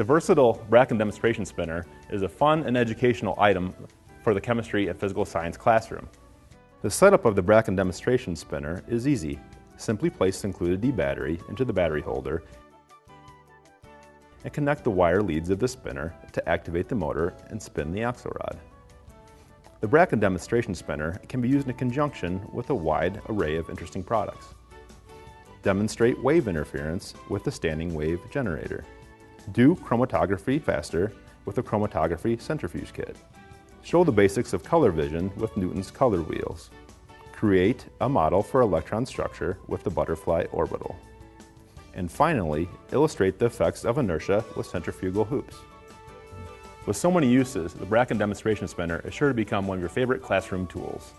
The versatile Bracken demonstration spinner is a fun and educational item for the chemistry and physical science classroom. The setup of the Bracken demonstration spinner is easy. Simply place the included D battery into the battery holder and connect the wire leads of the spinner to activate the motor and spin the axle-rod. The Bracken demonstration spinner can be used in conjunction with a wide array of interesting products. Demonstrate wave interference with the standing wave generator. Do chromatography faster with a chromatography centrifuge kit. Show the basics of color vision with Newton's color wheels. Create a model for electron structure with the butterfly orbital. And finally, illustrate the effects of inertia with centrifugal hoops. With so many uses, the Bracken demonstration spinner is sure to become one of your favorite classroom tools.